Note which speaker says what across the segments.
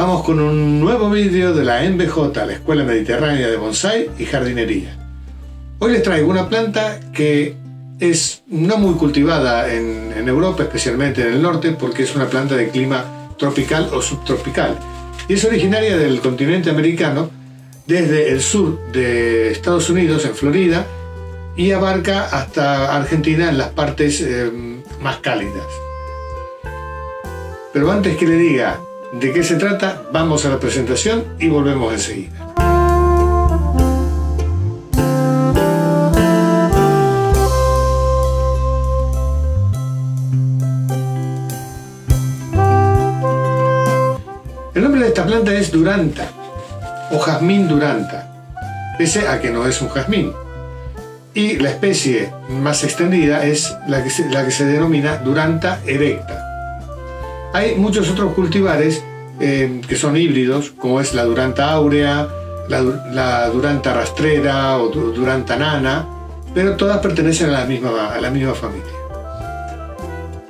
Speaker 1: Vamos con un nuevo vídeo de la MBJ, la Escuela Mediterránea de Bonsai y Jardinería. Hoy les traigo una planta que es no muy cultivada en, en, Europa, especialmente en el norte, porque es una planta de clima tropical o subtropical. Y es originaria del continente americano, desde el sur de Estados Unidos, en Florida, y abarca hasta Argentina en las partes eh, más cálidas. Pero antes que le diga de qué se trata, vamos a la presentación y volvemos enseguida. El nombre de esta planta es Duranta o jazmín Duranta, pese a que no es un jazmín. Y la especie más extendida es la que se, la que se denomina Duranta erecta. Hay muchos otros cultivares eh, que son híbridos, como es la Duranta áurea, la, Duranta rastrera o Duranta nana, pero todas pertenecen a la misma, a la misma familia.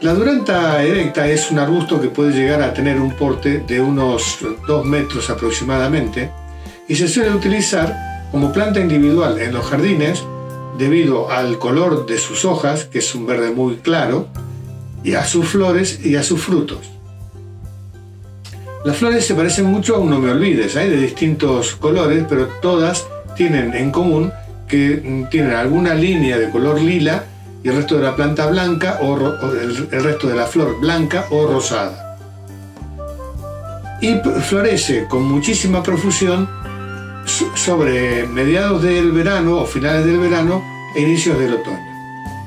Speaker 1: La Duranta erecta es un arbusto que puede llegar a tener un porte de unos 2 metros aproximadamente y se suele utilizar como planta individual en los jardines debido al color de sus hojas, que es un verde muy claro, y a sus flores y a sus frutos. Las flores se parecen mucho a un no me olvides, hay de distintos colores, pero todas tienen en común que mm, tienen alguna línea de color lila y el resto de la planta blanca o, el, resto de la flor blanca o rosada. Y florece con muchísima profusión sobre mediados del verano o finales del verano e inicios del otoño.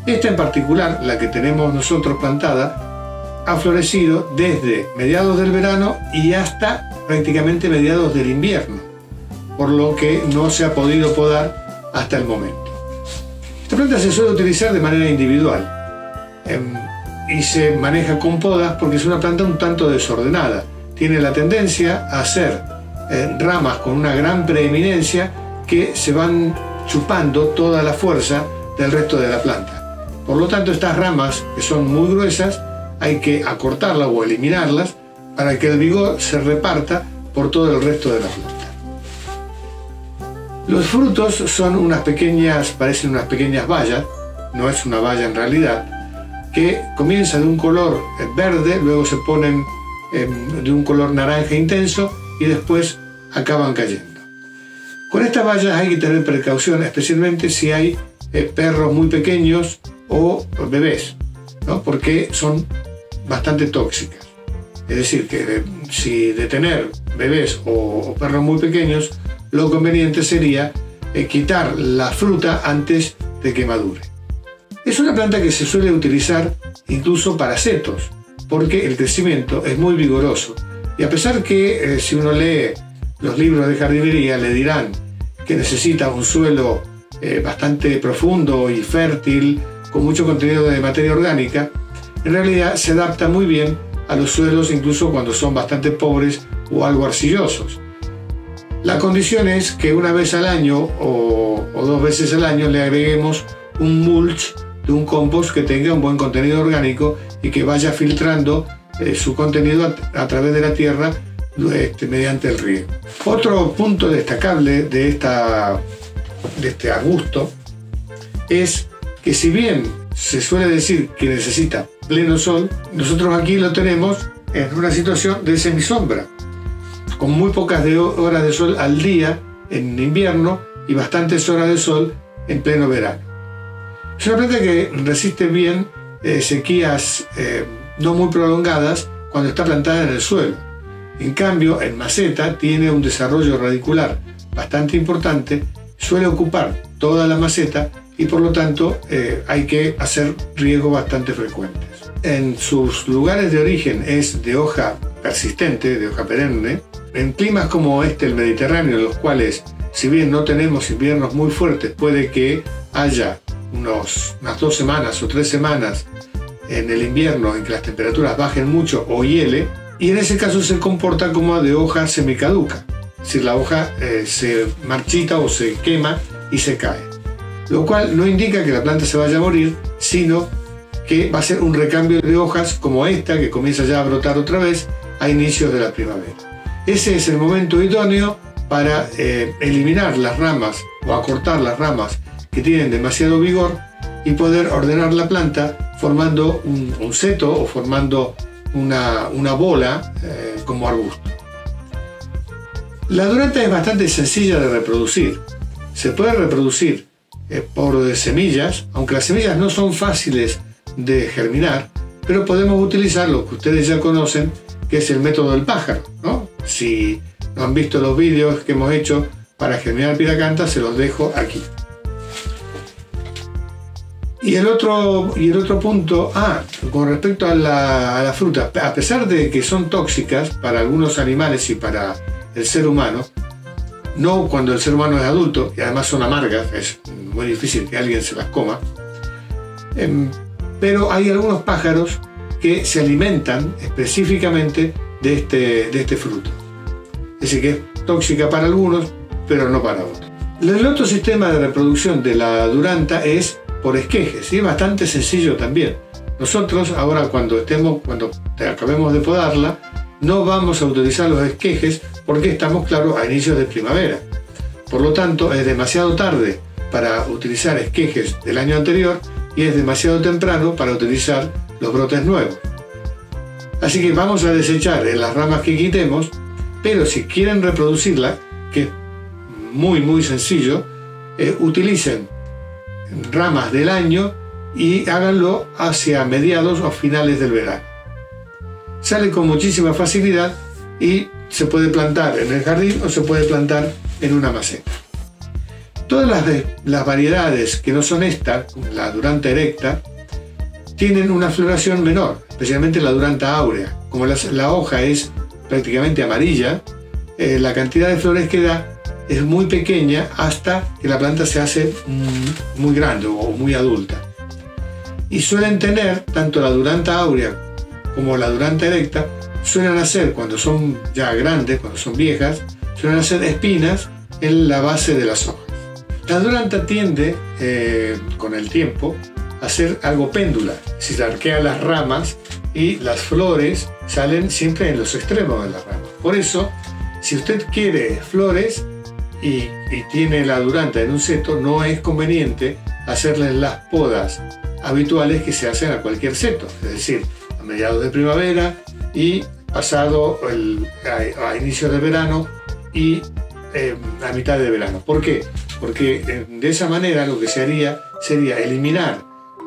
Speaker 1: Esta en particular, la que tenemos nosotros plantada, ha florecido desde mediados del verano y hasta prácticamente mediados del invierno, por lo que no se ha podido podar hasta el momento. Esta planta se suele utilizar de manera individual em, y se maneja con podas porque es una planta un tanto desordenada. Tiene la tendencia a ser eh, ramas con una gran preeminencia que se van chupando toda la fuerza del resto de la planta. Por lo tanto, estas ramas, que son muy gruesas, hay que acortarlas o eliminarlas para que el vigor se reparta por todo el resto de la planta. Los frutos son unas pequeñas, parecen unas pequeñas bayas, no es una valla en realidad, que comienza de un color verde, luego se ponen em, de un color naranja intenso y después acaban cayendo. Con estas vallas hay que tener precaución, especialmente si hay eh, perros muy pequeños o bebés, porque son bastante tóxicas. Es decir, que eh, si de tener bebés o, perros muy pequeños, lo conveniente sería eh, quitar la fruta antes de que madure. Es una planta que se suele utilizar incluso para setos, porque el crecimiento es muy vigoroso. Y a pesar que si uno lee los libros de jardinería le dirán que necesita un suelo eh, bastante profundo y fértil, con mucho contenido de materia orgánica, en realidad se adapta muy bien a los suelos incluso cuando son bastante pobres o algo arcillosos. La condición es que una vez al año o, dos veces al año le agreguemos un mulch de un compost que tenga un buen contenido orgánico y que vaya filtrando eh, su contenido a través de la tierra este, mediante el riego. Otro punto destacable de, esta, de este arbusto es que si bien se suele decir que necesita pleno sol, nosotros aquí lo tenemos en una situación de semisombra, con muy pocas horas de sol al día en invierno y bastantes horas de sol en pleno verano. Es que resiste bien eh, sequías eh, no muy prolongadas cuando está plantada en el suelo en cambio, en maceta tiene un desarrollo radicular bastante importante, suele ocupar toda la maceta y por lo tanto eh, hay que hacer riego bastante frecuentes. En sus lugares de origen es de hoja persistente, de hoja perenne. En climas como este, el Mediterráneo, en los cuales, si bien no tenemos inviernos muy fuertes, puede que haya unos, unas dos semanas o tres semanas en el invierno en que las temperaturas bajen mucho o hiele, y en ese caso se comporta como de hoja semicaduca, es decir, la hoja eh, se marchita o se quema y se cae. Lo cual no indica que la planta se vaya a morir, sino que va a ser un recambio de hojas como esta que comienza ya a brotar otra vez a inicios de la primavera. ese es el momento idóneo para eh, eliminar las ramas o acortar las ramas que tienen demasiado vigor y poder ordenar la planta formando un, seto o formando una, bola eh, como arbusto. La duranta es bastante sencilla de reproducir. Se puede reproducir eh, por semillas, aunque las semillas no son fáciles de germinar, pero podemos utilizar lo que ustedes ya conocen, que es el método del pájaro. ¿no? Si no han visto los vídeos que hemos hecho para germinar piracanta, se los dejo aquí. Y el otro, y el otro punto, ah, con respecto a la, a la fruta, a pesar de que son tóxicas para algunos animales y para el ser humano, no cuando el ser humano es adulto, y además son amargas, es muy difícil que alguien se las coma, em, pero hay algunos pájaros que se alimentan específicamente de este, de este fruto. Es decir, que es tóxica para algunos, pero no para otros. El otro sistema de reproducción de la duranta es por esquejes, es bastante sencillo también. Nosotros ahora cuando estemos, cuando acabemos de podarla, no vamos a utilizar los esquejes porque estamos, claro, a inicios de primavera. Por lo tanto, es demasiado tarde para utilizar esquejes del año anterior y es demasiado temprano para utilizar los brotes nuevos. Así que vamos a desechar las ramas que quitemos, pero si quieren reproducirla, que es muy muy sencillo, eh, utilicen ramas del año y háganlo hacia mediados o finales del verano. Sale con muchísima facilidad y se puede plantar en el jardín o se puede plantar en una maceta. Todas las, variedades que no son esta, la duranta erecta, tienen una floración menor, especialmente la duranta áurea. Como la, hoja es prácticamente amarilla, eh, la cantidad de flores que da es muy pequeña hasta que la planta se hace mm, muy grande o muy adulta. Y suelen tener, tanto la duranta áurea como la duranta erecta, suelen hacer cuando son ya grandes, cuando son viejas, suelen hacer espinas en la base de las hojas. La duranta tiende, eh, con el tiempo, a ser algo péndula, se arquea las ramas y las flores salen siempre en los extremos de las ramas. Por eso, si usted quiere flores y, tiene la duranta en un seto, no es conveniente hacerles las podas habituales que se hacen a cualquier seto, es decir, a mediados de primavera y pasado el, a, inicio de verano y eh, a mitad de verano. ¿Por qué? Porque eh, de esa manera lo que se haría sería eliminar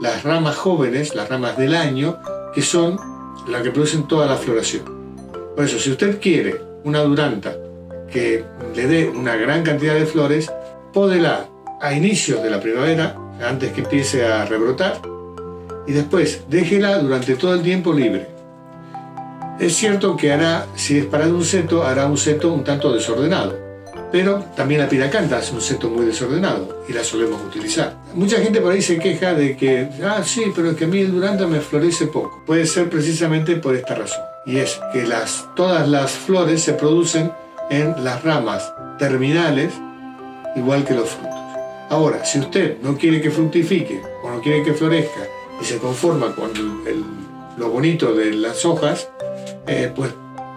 Speaker 1: las ramas jóvenes, las ramas del año, que son las que producen toda la floración. Por eso, si usted quiere una duranta que le dé una gran cantidad de flores, pódela a inicios de la primavera, antes que empiece a rebrotar, y después déjela durante todo el tiempo libre. Es cierto que hará, si es para un seto, hará un seto un tanto desordenado, pero también la piracanta es un seto muy desordenado y la solemos utilizar. Mucha gente por ahí se queja de que, ah, sí, pero es que a mí el duranta me florece poco. Puede ser precisamente por esta razón, y es que las, todas las flores se producen en las ramas terminales, igual que los frutos. Ahora, si usted no quiere que fructifique o no quiere que florezca y se conforma con lo bonito de las hojas, eh, pues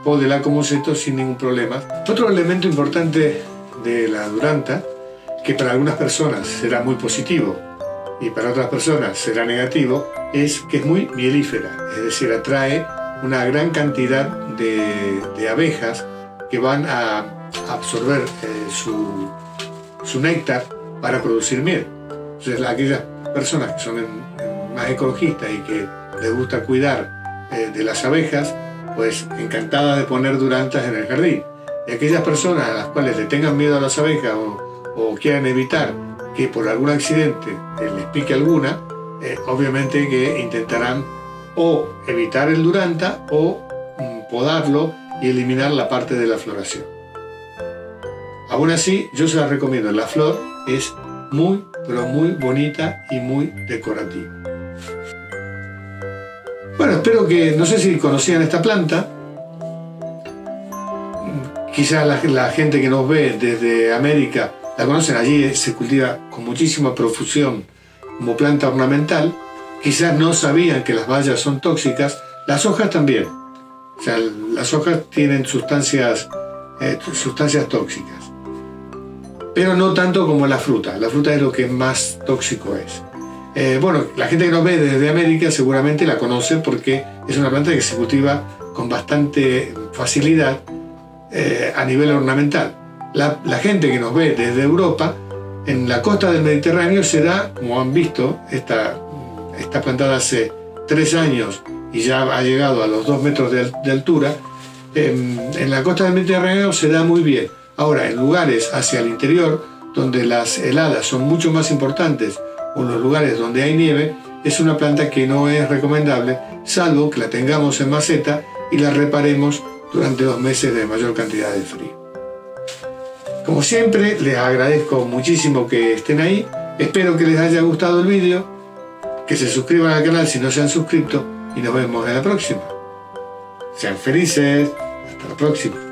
Speaker 1: podela como seto sin ningún problema. Otro elemento importante de la duranta, que para algunas personas será muy positivo y para otras personas será negativo, es que es muy mielífera, es decir, atrae una gran cantidad de, abejas que van a absorber eh, su, néctar para producir miel. Entonces, aquellas personas que son más ecologistas y que les gusta cuidar eh, de las abejas, pues encantada de poner durantas en el jardín. Y aquellas personas a las cuales le tengan miedo a las abejas o, quieran evitar que por algún accidente les pique alguna, eh, obviamente que intentarán o evitar el duranta o mm, podarlo y eliminar la parte de la floración. Aún así, yo se las recomiendo. La flor es muy, pero muy bonita y muy decorativa. Bueno, espero que, no sé si conocían esta planta, quizás la, gente que nos ve desde América la conocen, allí se cultiva con muchísima profusión como planta ornamental, quizás no sabían que las bayas son tóxicas, las hojas también. O sea, las hojas tienen sustancias eh, sustancias tóxicas. Pero no tanto como la fruta. La fruta es lo que más tóxico es. Eh, bueno, la gente que nos ve desde América seguramente la conoce porque es una planta que se cultiva con bastante facilidad eh, a nivel ornamental. La, gente que nos ve desde Europa, en la costa del Mediterráneo se da, como han visto, esta, plantada hace tres años y ya ha llegado a los dos metros de, altura, en, la costa del Mediterráneo se da muy bien. Ahora, en lugares hacia el interior, donde las heladas son mucho más importantes, o los lugares donde hay nieve, es una planta que no es recomendable, salvo que la tengamos en maceta y la reparemos durante dos meses de mayor cantidad de frío. Como siempre, les agradezco muchísimo que estén ahí. Espero que les haya gustado el vídeo, que se suscriban al canal si no se han suscrito y nos vemos en la próxima. Sean felices. Hasta la próxima.